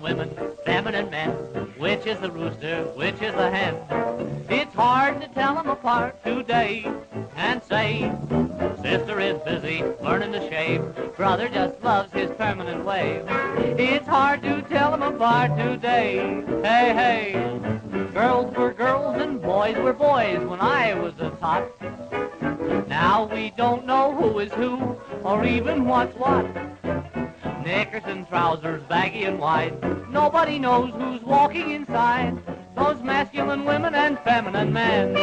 women, feminine men. Which is the rooster, which is the hen? It's hard to tell them apart today and say, Sister is busy learning to shave. Brother just loves his permanent wave. It's hard to tell them apart today. Hey, hey. Girls were girls and boys were boys when I was a tot. Now we don't know who is who or even what's what. Knickers and trousers, baggy and wide. Nobody knows who's walking inside. Those masculine women and feminine men.